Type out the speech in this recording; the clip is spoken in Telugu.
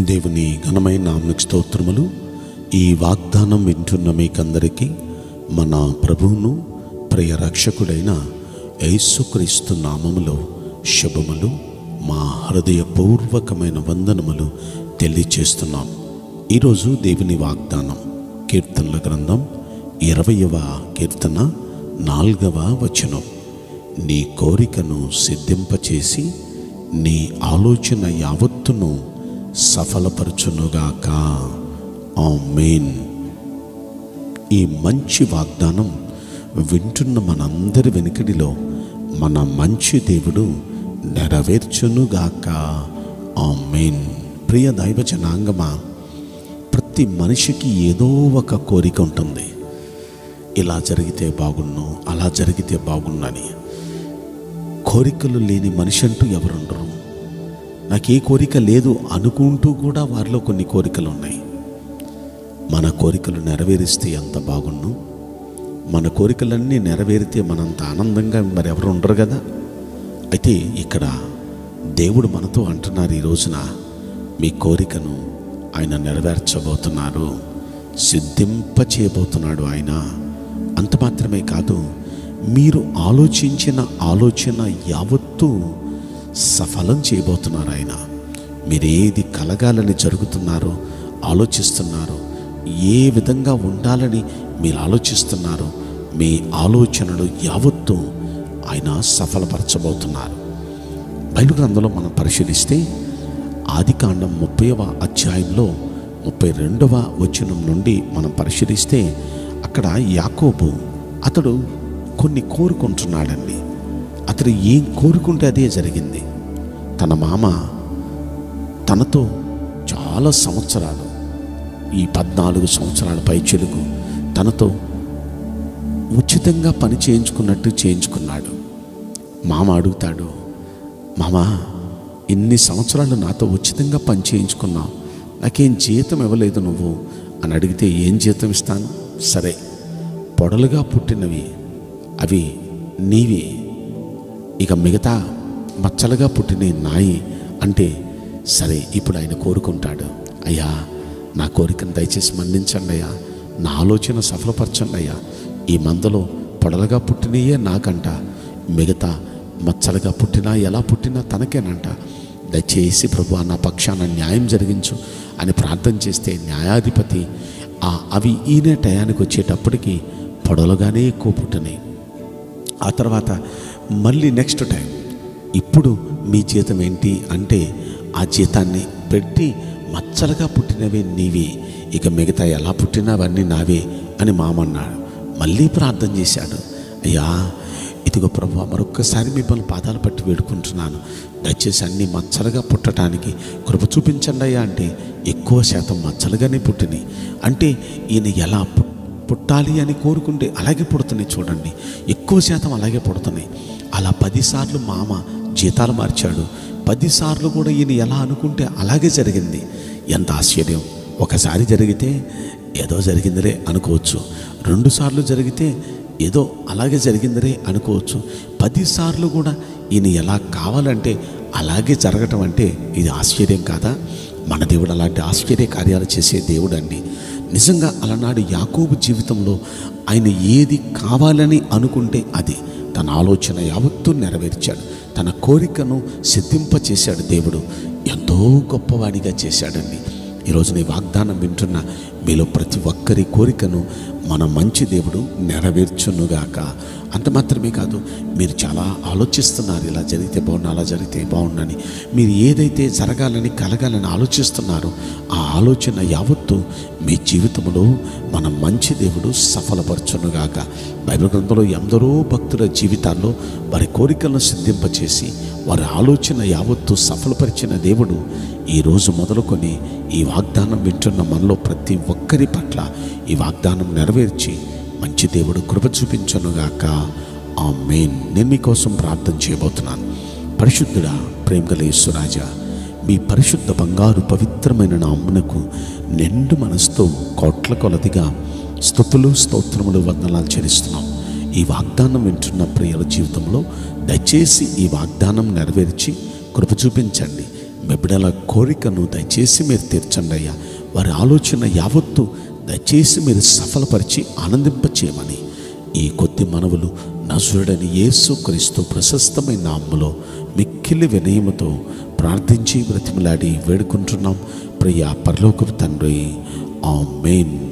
దేవుని ఘనమైన నామనికి స్తోత్రములు. ఈ వాగ్దానం వింటున్న మీకందరికీ మన ప్రభువును ప్రియ రక్షకుడైన యేసుక్రీస్తు నామములో శుభములు. మా హృదయపూర్వకమైన వందనములు తెలియచేస్తున్నాం. ఈరోజు దేవుని వాగ్దానం కీర్తనల గ్రంథం ఇరవయవ కీర్తన నాలుగవ వచనం. నీ కోరికను సిద్ధింపచేసి నీ ఆలోచన యావత్తును సఫలపరచునుగాక. మెయిన్ ఈ మంచి వాగ్దానం వింటున్న మనందరి వెనుకడిలో మన మంచి దేవుడు నెరవేర్చునుగాక. మెయిన్ ప్రియ దైవ జనాంగమా ప్రతి మనిషికి ఏదో ఒక కోరిక ఉంటుంది. ఇలా జరిగితే బాగున్ను అలా జరిగితే బాగున్నని. కోరికలు లేని మనిషి అంటూ ఎవరుండరు. నాకు ఏ కోరిక లేదు అనుకుంటూ కూడా వారిలో కొన్ని కోరికలు ఉన్నాయి మన కోరికలు నెరవేరిస్తే ఎంత బాగుండు మన కోరికలన్నీ నెరవేరితే మనంత ఆనందంగా మరి ఎవరు ఉండరు కదా? అయితే ఇక్కడ దేవుడు మనతో అంటున్నారు ఈ రోజున మీ కోరికను ఆయన నెరవేర్చబోతున్నారు సిద్ధింపచేయబోతున్నాడు ఆయన. అంత మాత్రమే కాదు మీరు ఆలోచించిన ఆలోచన యావత్తూ సఫలం చేయబోతున్నారు ఆయన. మీరు ఏది కలగాలని జరుగుతున్నారో ఆలోచిస్తున్నారో ఏ విధంగా ఉండాలని మీరు ఆలోచిస్తున్నారో మీ ఆలోచనలు యావత్తూ ఆయన సఫలపరచబోతున్నారు. బైబిల్ గ్రంథంలో మనం పరిశీలిస్తే ఆదికాండం ముప్పైవ అధ్యాయంలో ముప్పై రెండవ వచనం నుండి మనం పరిశీలిస్తే అక్కడ యాకోబు అతడు కొన్ని కోరుకుంటున్నాడండి. అతడు ఏం కోరుకుంటే అదే జరిగింది. తన మామ తనతో చాలా సంవత్సరాలు ఈ పద్నాలుగు సంవత్సరాల పై చెలుగు తనతో ఉచితంగా పని చేయించుకున్నట్టు చేయించుకున్నాడు. మామ అడుగుతాడు మామ ఇన్ని సంవత్సరాలు నాతో ఉచితంగా పని చేయించుకున్నావు నాకేం జీతం ఇవ్వలేదు నువ్వు? అని అడిగితే ఏం జీతం ఇస్తాను? సరే పొడలుగా పుట్టినవి అవి నీవి. ఇక మిగతా మచ్చలుగా పుట్టిన నాయి అంటే సరే ఇప్పుడు ఆయన కోరుకుంటాడు. అయ్యా నా కోరికను దయచేసి మన్నించండి అయ్యా. నా ఆలోచన సఫలపరచండి అయ్యా. ఈ మందలో పొడలుగా పుట్టినయే నాకంట. మిగతా మచ్చలుగా పుట్టినా ఎలా పుట్టినా తనకేనంట. దయచేసి ప్రభు నా పక్షాన న్యాయం జరిగించు అని ప్రార్థన చేస్తే న్యాయాధిపతి ఆ అవి ఈనే టయానికి వచ్చేటప్పటికి పొడలుగానే ఎక్కువ పుట్టినాయి. ఆ తర్వాత మళ్ళీ నెక్స్ట్ టైం ఇప్పుడు మీ జీతం ఏంటి అంటే ఆ జీతాన్ని పెట్టి మచ్చలుగా పుట్టినవే నీవే. ఇక మిగతా ఎలా పుట్టినవన్నీ నావే అని మామన్నాడు మళ్ళీ ప్రార్థన చేశాడు. అయ్యా ఇదిగో ప్రభు మరొక్కసారి మిమ్మల్ని పాదాలు పట్టి వేడుకుంటున్నాను. దయచేసి అన్ని మచ్చలుగా పుట్టడానికి కృప చూపించండి అయ్యా అంటే ఎక్కువ శాతం మచ్చలుగానే పుట్టినాయి. అంటే ఈయన ఎలా పుట్టాలి అని కోరుకుంటే అలాగే పుడుతున్నాయి చూడండి. ఎక్కువ శాతం అలాగే పుడుతున్నాయి. అలా పదిసార్లు మామ జీతాలు మార్చాడు. పదిసార్లు కూడా ఈయన ఎలా అనుకుంటే అలాగే జరిగింది. ఎంత ఆశ్చర్యం. ఒకసారి జరిగితే ఏదో జరిగిందిలే అనుకోవచ్చు. రెండుసార్లు జరిగితే ఏదో అలాగే జరిగిందిరే అనుకోవచ్చు. పదిసార్లు కూడా ఈయన ఎలా కావాలంటే అలాగే జరగటం అంటే ఇది ఆశ్చర్యం కాదా? మన దేవుడు అలాంటి ఆశ్చర్య కార్యాలు చేసే దేవుడు అండి. నిజంగా అలనాడు యాకోబు జీవితంలో ఆయన ఏది కావాలని అనుకుంటే అది. తన ఆలోచన యావత్తు నెరవేర్చాడు. తన కోరికను సిద్ధింపచేశాడు దేవుడు. ఎంతో గొప్పవాడిగా చేశాడండి. ఈరోజు నీ వాగ్దానం వింటున్న మీలో ప్రతి ఒక్కరి కోరికను మన మంచి దేవుడు నెరవేర్చునుగాక. అంత మాత్రమే కాదు మీరు చాలా ఆలోచిస్తున్నారు ఇలా జరిగితే బాగున్నా అలా జరిగితే బాగుండని. మీరు ఏదైతే జరగాలని కలగాలని ఆలోచిస్తున్నారో ఆ ఆలోచన యావత్తు మీ జీవితంలో మన మంచి దేవుడు సఫలపరచునుగాక. బైబిల్ గ్రంథంలో ఎందరో భక్తుల జీవితాల్లో వారి కోరికలను సిద్ధింపచేసి వారి ఆలోచన యావత్తు సఫలపరిచిన దేవుడు ఈరోజు మొదలుకొని ఈ వాగ్దానం వింటున్న మనలో ప్రతి ఒక్కరి పట్ల ఈ వాగ్దానం నెరవేర్చి మంచి దేవుడు కృప చూపించనుగాక ఆ మెయిన్ నేను మీకోసం ప్రార్థన చేయబోతున్నాను. పరిశుద్ధుడా ప్రేమ యేసురాజా మీ పరిశుద్ధ బంగారు పవిత్రమైన నామ్మునకు నిండు మనసుతో కోట్ల కొలదిగా స్థుతులు స్తోత్రములు వందనాలు చెల్లిస్తున్నాం. ఈ వాగ్దానం వింటున్న ప్రియుల జీవితంలో దయచేసి ఈ వాగ్దానం నెరవేర్చి కృప చూపించండి. మీ బిడ్డల కోరికను దయచేసి మీరు తీర్చండి అయ్యా. వారి ఆలోచన యావత్తు దయచేసి మీరు సఫలపరిచి ఆనందింపచేయమని. ఈ కొద్ది మనవులు నసురుడని యేసు క్రీస్తు ప్రశస్తమైన నామములో మిక్కిలి వినయముతో ప్రార్థించి బ్రతిమలాడి వేడుకుంటున్నాం. ప్రియ పరలోకపు తండ్రి ఆ మెయిన్